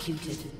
executed.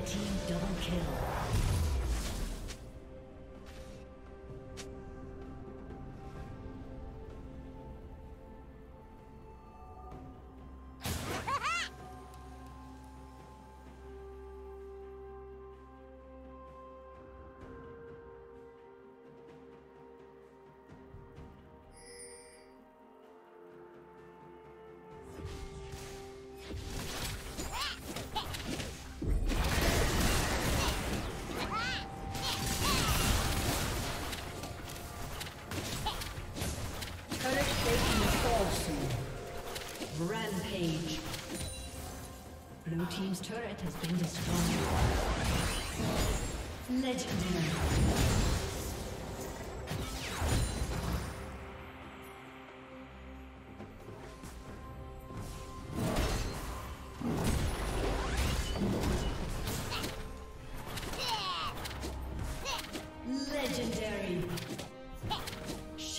Rampage.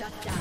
Shut down.